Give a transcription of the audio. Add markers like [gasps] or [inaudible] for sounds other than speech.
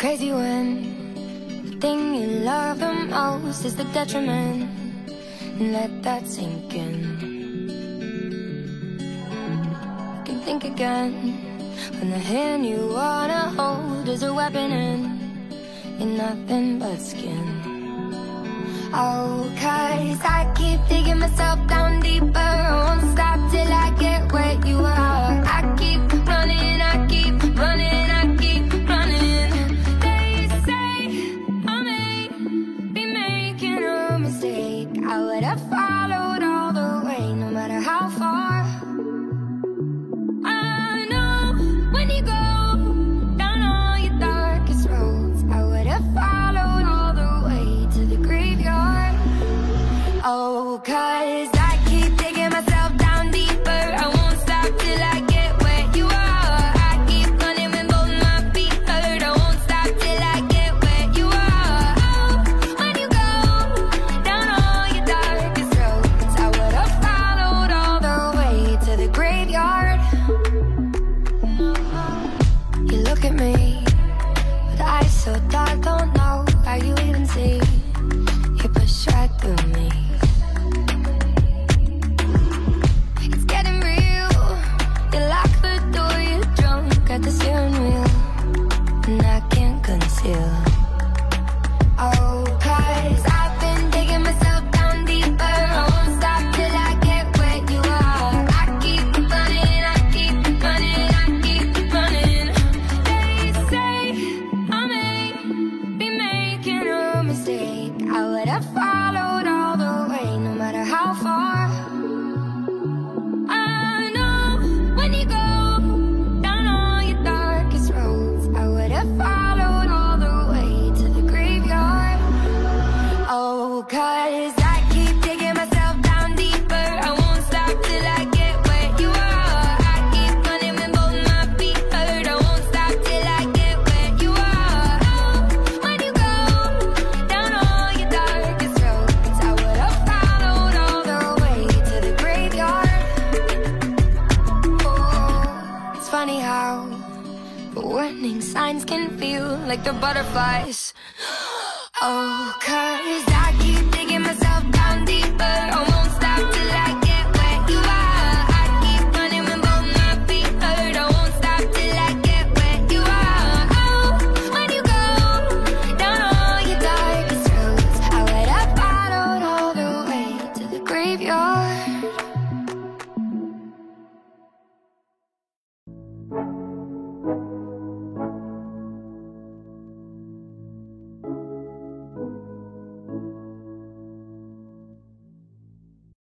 crazy when the thing you love the most is the detriment. Let that sink in. Can think again when the hand you wanna hold is a weapon and you're nothing but skin. Oh, cause I keep digging myself down deeper. followed all the way, no matter how far. I know when you go down your darkest roads, I would have followed all the way to the graveyard. Oh, Cause what I find. funny how warning signs can feel like the butterflies. [gasps] Oh, cause I